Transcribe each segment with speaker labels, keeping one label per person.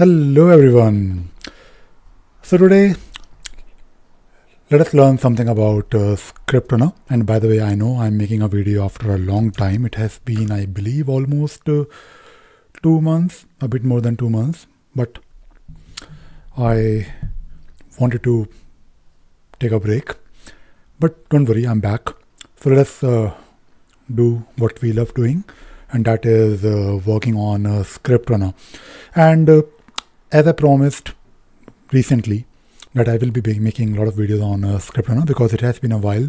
Speaker 1: Hello everyone. So today let us learn something about uh, ScriptRunner and by the way I know I'm making a video after a long time. It has been I believe almost uh, two months a bit more than two months. But I wanted to take a break. But don't worry I'm back. So let us uh, do what we love doing. And that is uh, working on a ScriptRunner and uh, as I promised recently that I will be making a lot of videos on uh, ScriptRunner because it has been a while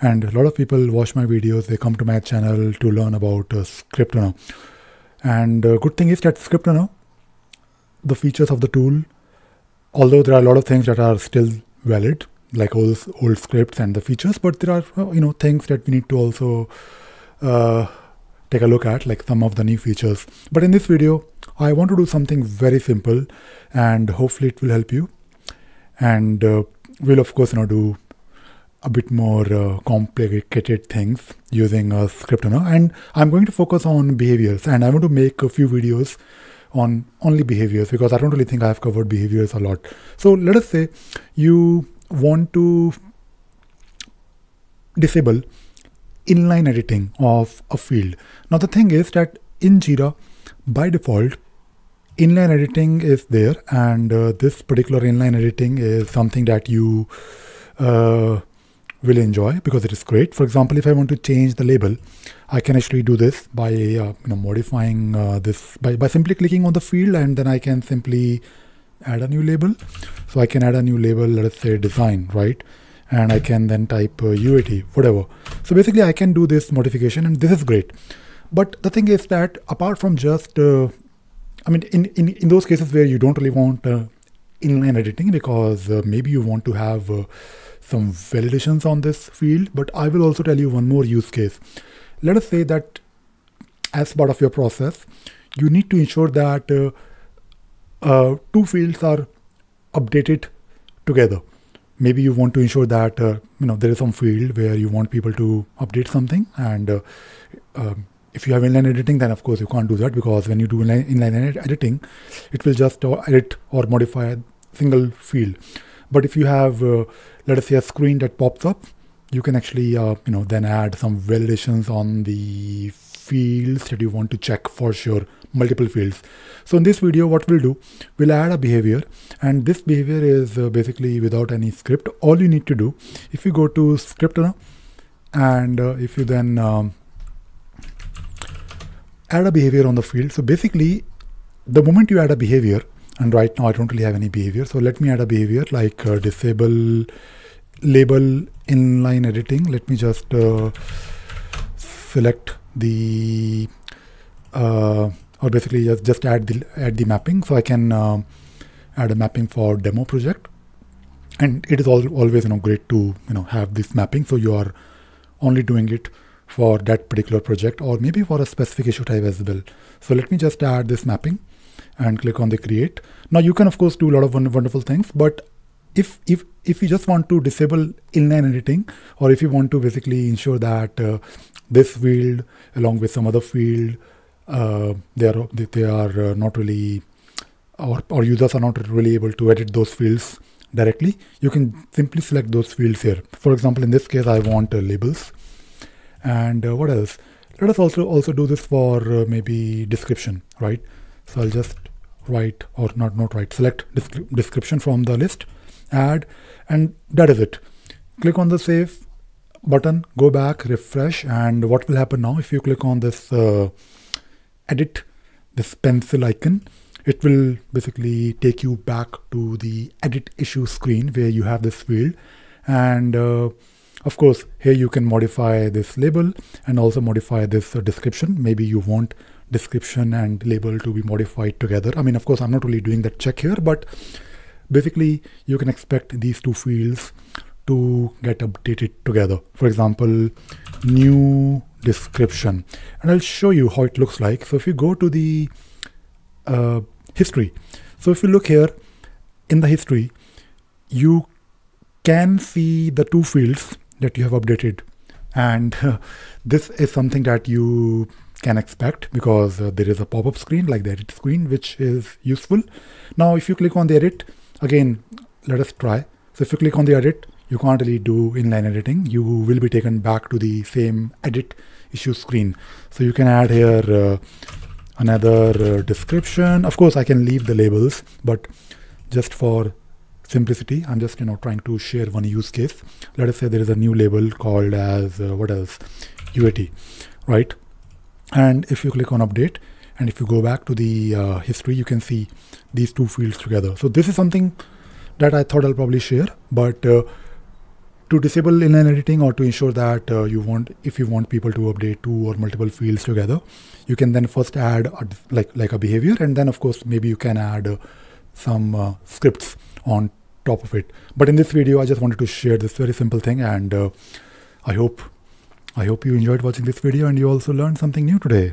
Speaker 1: and a lot of people watch my videos they come to my channel to learn about uh, ScriptRunner and uh, good thing is that ScriptRunner the features of the tool although there are a lot of things that are still valid like old old scripts and the features but there are uh, you know things that we need to also uh, take a look at like some of the new features. But in this video I want to do something very simple and hopefully it will help you. And uh, we'll of course you know do a bit more uh, complicated things using a ScriptRunner and I'm going to focus on behaviors and I want to make a few videos on only behaviors because I don't really think I've covered behaviors a lot. So let us say you want to disable inline editing of a field. Now the thing is that in Jira by default inline editing is there and uh, this particular inline editing is something that you uh, will enjoy because it is great. For example, if I want to change the label, I can actually do this by uh, you know modifying uh, this by, by simply clicking on the field and then I can simply add a new label. So I can add a new label, let us say design, right? And I can then type uh, UAT, whatever. So basically I can do this modification and this is great. But the thing is that apart from just, uh, I mean, in, in, in those cases where you don't really want uh, inline editing because uh, maybe you want to have uh, some validations on this field, but I will also tell you one more use case. Let us say that as part of your process, you need to ensure that uh, two fields are updated together. Maybe you want to ensure that uh, you know there is some field where you want people to update something, and uh, um, if you have inline editing, then of course you can't do that because when you do inline, inline editing, it will just uh, edit or modify a single field. But if you have, uh, let us say, a screen that pops up, you can actually, uh, you know, then add some validations on the fields that you want to check for sure, multiple fields. So in this video, what we'll do, we'll add a behavior, and this behavior is uh, basically without any script. All you need to do, if you go to script and uh, if you then um, add a behavior on the field, so basically, the moment you add a behavior, and right now I don't really have any behavior so let me add a behavior like uh, disable label inline editing let me just uh, select the uh, or basically just, just add the add the mapping. So I can uh, add a mapping for demo project. And it is all, always you know great to you know have this mapping. So you are only doing it for that particular project or maybe for a specific issue type as well. So let me just add this mapping and click on the create. Now you can of course do a lot of wonderful things, but if if if you just want to disable inline editing, or if you want to basically ensure that uh, this field along with some other field, uh, they are they are uh, not really, or or users are not really able to edit those fields directly, you can simply select those fields here. For example, in this case, I want uh, labels, and uh, what else? Let us also also do this for maybe description, right? So I'll just write or not not write select description from the list add and that is it. Click on the save button go back refresh and what will happen now if you click on this uh, edit this pencil icon it will basically take you back to the edit issue screen where you have this field. And uh, of course here you can modify this label and also modify this uh, description. Maybe you want description and label to be modified together. I mean, of course, I'm not really doing that check here, but basically you can expect these two fields to get updated together. For example, new description. And I'll show you how it looks like. So if you go to the uh, history, so if you look here in the history, you can see the two fields that you have updated. And uh, this is something that you can expect because uh, there is a pop-up screen like the edit screen which is useful now if you click on the edit again let us try. So if you click on the edit you can't really do inline editing. You will be taken back to the same edit issue screen. So you can add here uh, another uh, description. Of course i can leave the labels but just for simplicity i'm just you know trying to share one use case. Let us say there is a new label called as uh, what else? Uat right? And if you click on update and if you go back to the uh, history you can see these two fields together. So this is something that i thought i'll probably share but uh, to disable inline editing or to ensure that uh, you want if you want people to update two or multiple fields together you can then first add a, like like a behavior and then of course maybe you can add uh, some uh, scripts on top of it. But in this video i just wanted to share this very simple thing and uh, i hope i hope you enjoyed watching this video and you also learned something new today